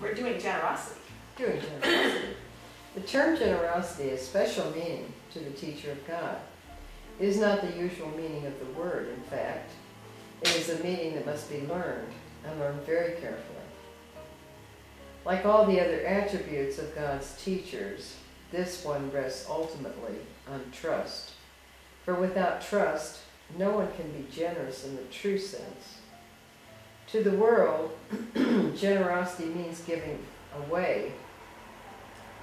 We're doing generosity. Doing generosity. The term generosity has special meaning to the teacher of God. It is not the usual meaning of the word, in fact. It is a meaning that must be learned, and learned very carefully. Like all the other attributes of God's teachers, this one rests ultimately on trust. For without trust, no one can be generous in the true sense. To the world, generosity means giving away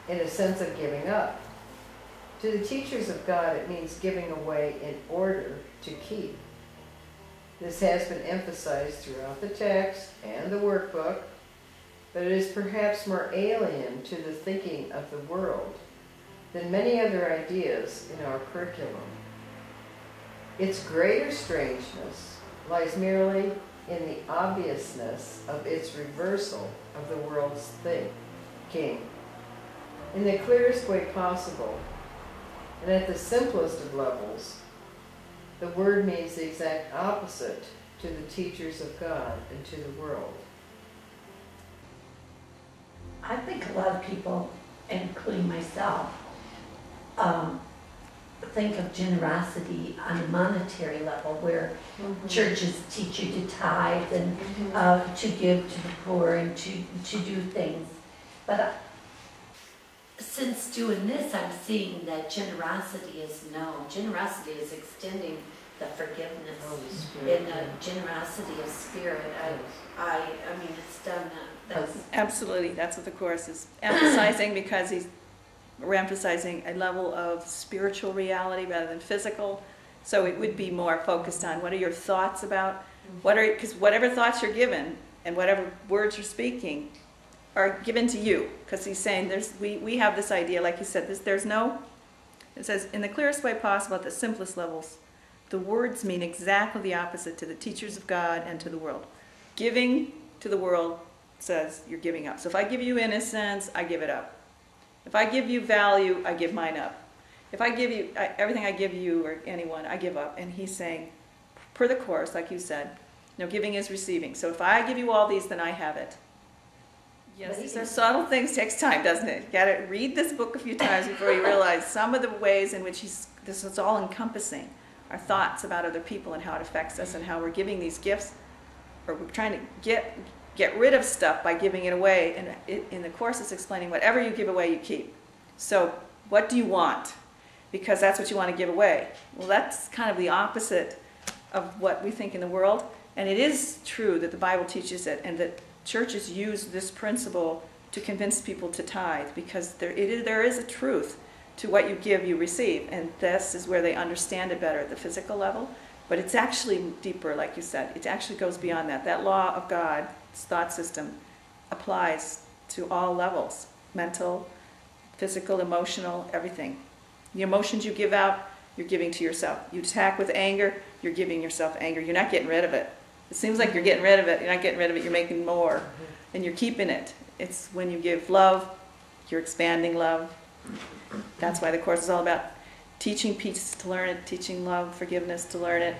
in a sense of giving up. To the teachers of God, it means giving away in order to keep. This has been emphasized throughout the text and the workbook, but it is perhaps more alien to the thinking of the world than many other ideas in our curriculum. Its greater strangeness lies merely in the obviousness of its reversal of the world's thing, thinking in the clearest way possible and at the simplest of levels. The word means the exact opposite to the teachers of God and to the world. I think a lot of people, including myself, um, think of generosity on a monetary level where churches teach you to tithe and uh, to give to the poor and to, to do things. But uh, since doing this, I'm seeing that generosity is no. Generosity is extending the forgiveness Holy Spirit. and the generosity of spirit. I, I, I mean, it's done. Uh, that's Absolutely, that's what the course is emphasizing because he's, we're emphasizing a level of spiritual reality rather than physical. So it would be more focused on what are your thoughts about, mm-hmm. what are, because whatever thoughts you're given and whatever words you're speaking are given to you. Because he's saying there's, we, we have this idea, like you said, this, there's no, it says, in the clearest way possible at the simplest levels, the words mean exactly the opposite to the teachers of God and to the world. Giving to the world says you're giving up. So if I give you innocence, I give it up. If I give you value, I give mine up. If I give you I, everything I give you or anyone, I give up. And he's saying, per the course, like you said, no giving is receiving. So if I give you all these, then I have it. Yes, these are subtle things. Takes time, doesn't it? You got to read this book a few times before you realize some of the ways in which he's. This is all encompassing our thoughts about other people and how it affects us and how we're giving these gifts, or we're trying to get get rid of stuff by giving it away. And in the course, it's explaining whatever you give away, you keep. So, what do you want? Because that's what you want to give away. Well, that's kind of the opposite of what we think in the world. And it is true that the Bible teaches it, and that churches use this principle to convince people to tithe, because there, it there is a truth to what you give, you receive. And this is where they understand it better at the physical level. But it's actually deeper, like you said. It actually goes beyond that. That law of God's thought system applies to all levels mental, physical, emotional, everything. The emotions you give out, you're giving to yourself. You attack with anger, you're giving yourself anger. You're not getting rid of it. It seems like you're getting rid of it. You're not getting rid of it, you're making more. Mm-hmm. And you're keeping it. It's when you give love, you're expanding love. That's why the course is all about teaching peace to learn it, teaching love, forgiveness to learn it,